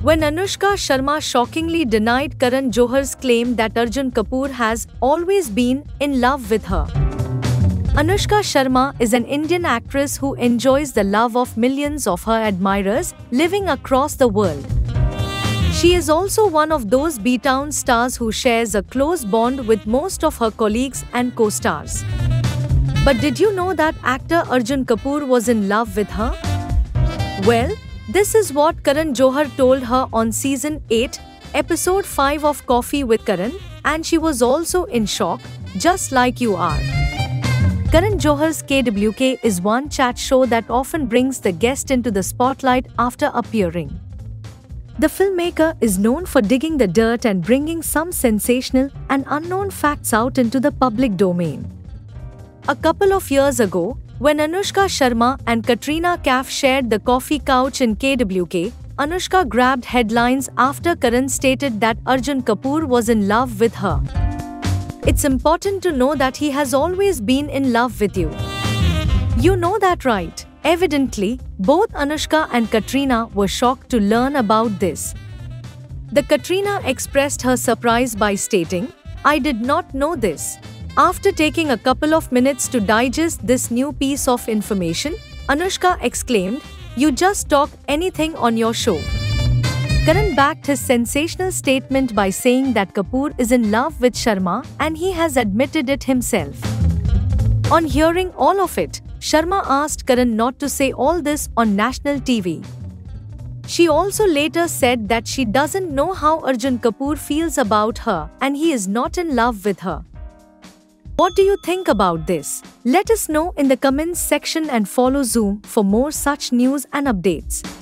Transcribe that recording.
When Anushka Sharma shockingly denied Karan Johar's claim that Arjun Kapoor has always been in love with her. Anushka Sharma is an Indian actress who enjoys the love of millions of her admirers living across the world. She is also one of those B-Town stars who shares a close bond with most of her colleagues and co-stars. But did you know that actor Arjun Kapoor was in love with her? Well, this is what Karan Johar told her on season 8, episode 5 of Koffee with Karan, and she was also in shock, just like you are. Karan Johar's KWK is one chat show that often brings the guest into the spotlight after appearing. The filmmaker is known for digging the dirt and bringing some sensational and unknown facts out into the public domain. A couple of years ago, when Anushka Sharma and Katrina Kaif shared the coffee couch in KWK, Anushka grabbed headlines after Karan stated that Arjun Kapoor was in love with her. It's important to know that he has always been in love with you. You know that right. Evidently, both Anushka and Katrina were shocked to learn about this. The Katrina expressed her surprise by stating, I did not know this. After taking a couple of minutes to digest this new piece of information, Anushka exclaimed, You just talk anything on your show. Karan backed his sensational statement by saying that Kapoor is in love with Sharma and he has admitted it himself. On hearing all of it, Sharma asked Karan not to say all this on national TV. She also later said that she doesn't know how Arjun Kapoor feels about her and he is not in love with her. What do you think about this? Let us know in the comments section and follow Zoom for more such news and updates.